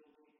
building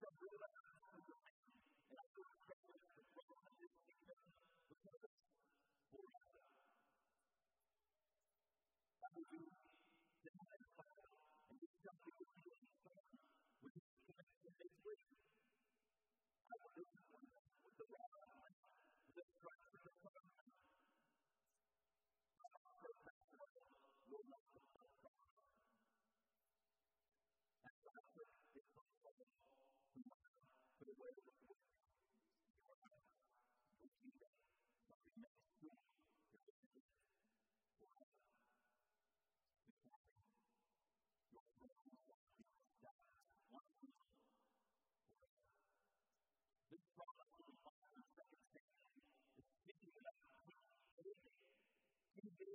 Sabrina.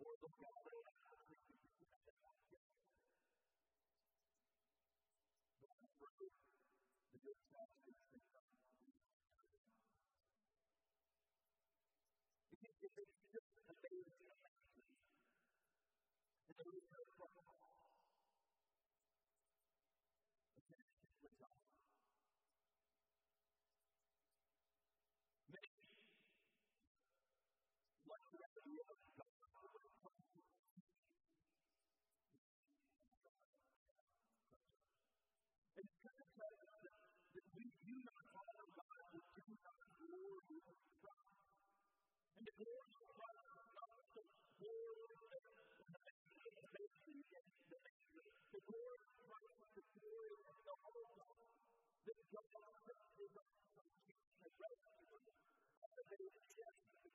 Word of God. Remember the good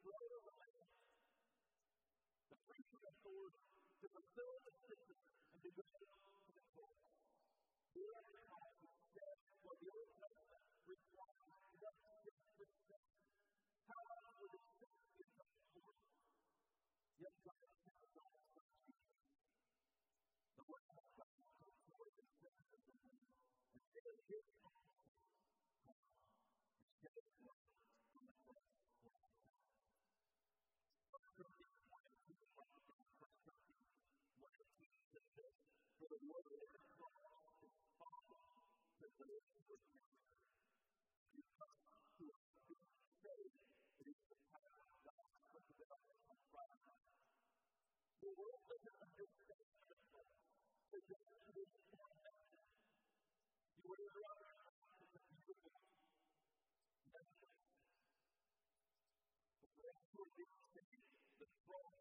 greater life, the preaching of the swords, to fulfill the system and to go to the soul. Here I have instead what the Old Testament requires of us to respect. How long would it take to come forth? Yet God has not The word of God comes forth in the sense of the word. And it is the strong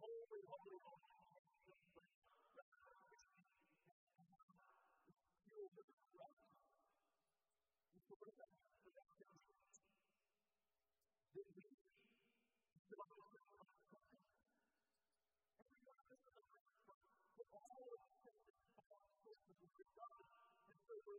holy, holy. We're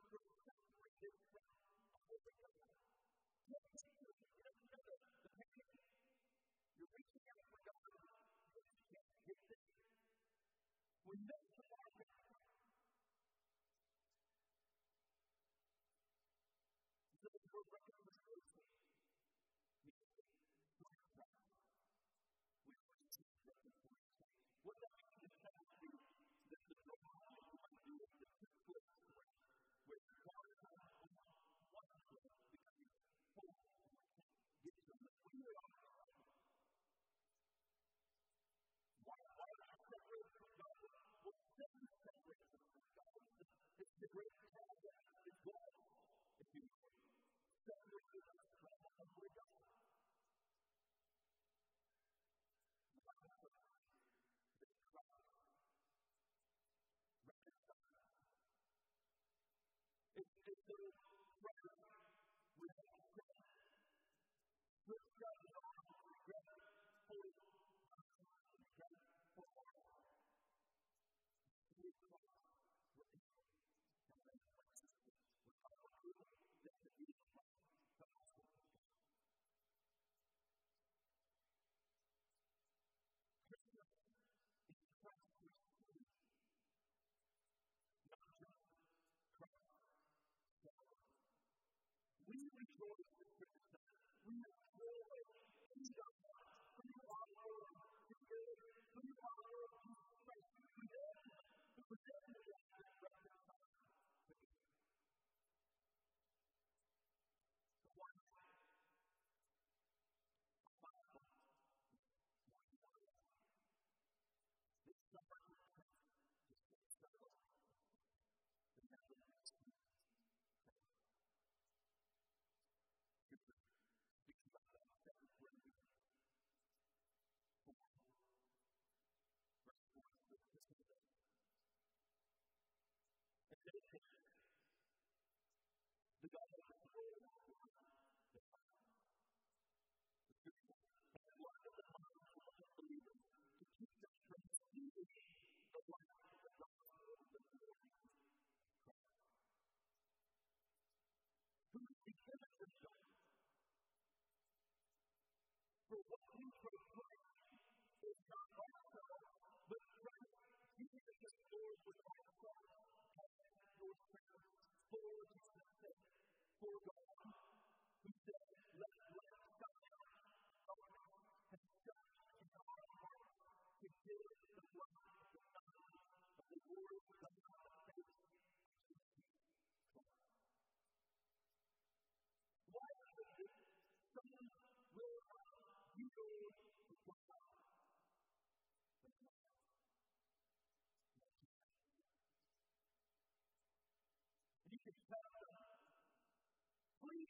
God Lord, with all God, and Lord, for God,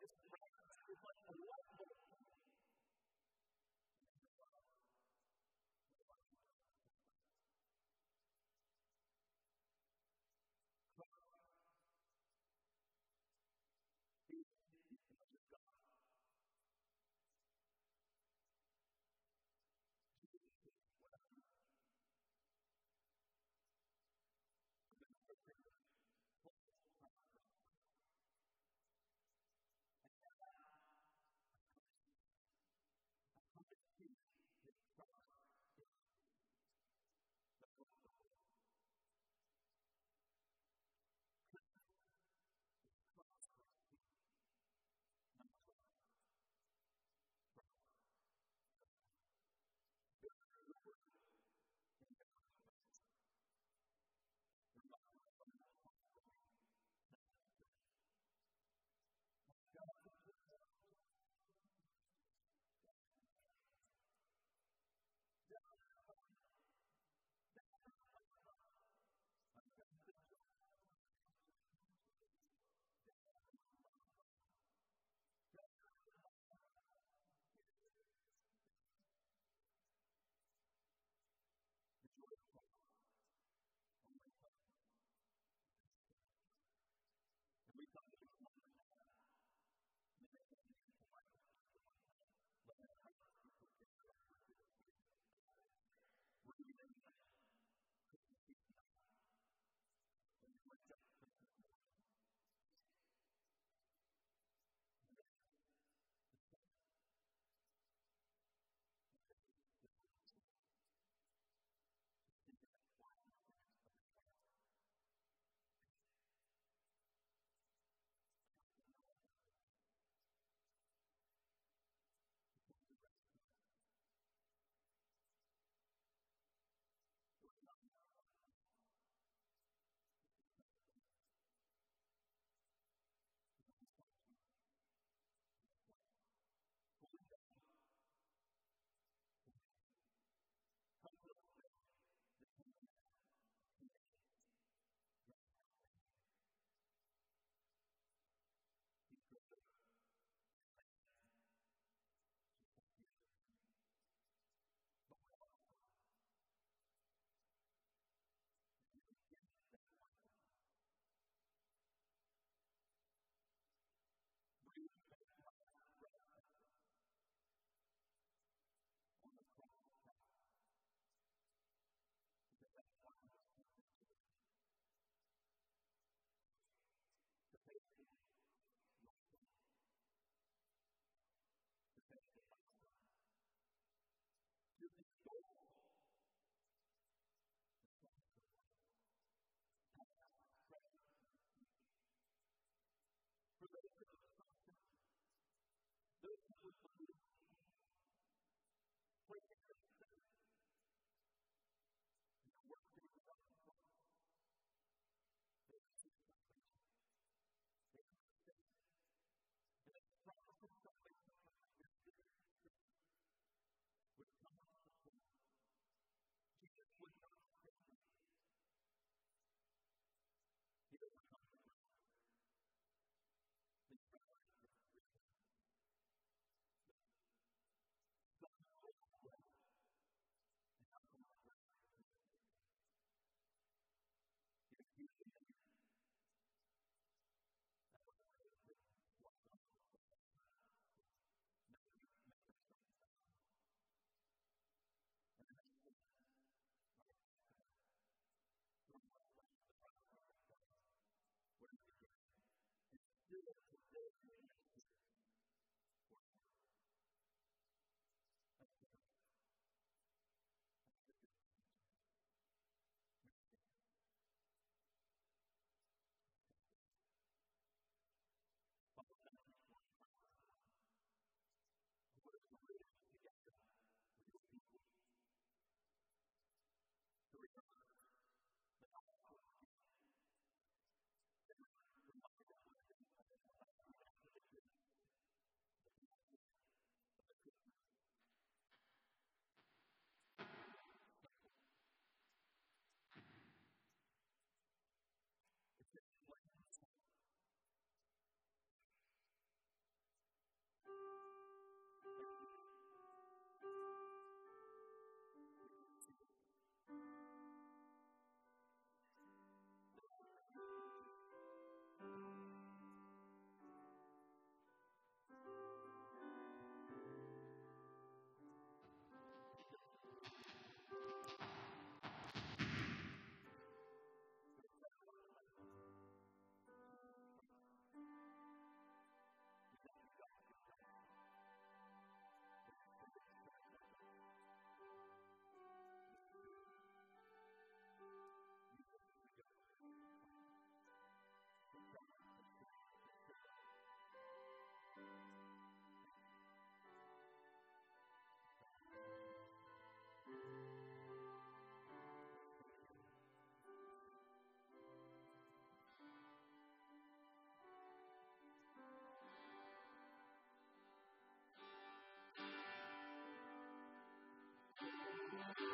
this is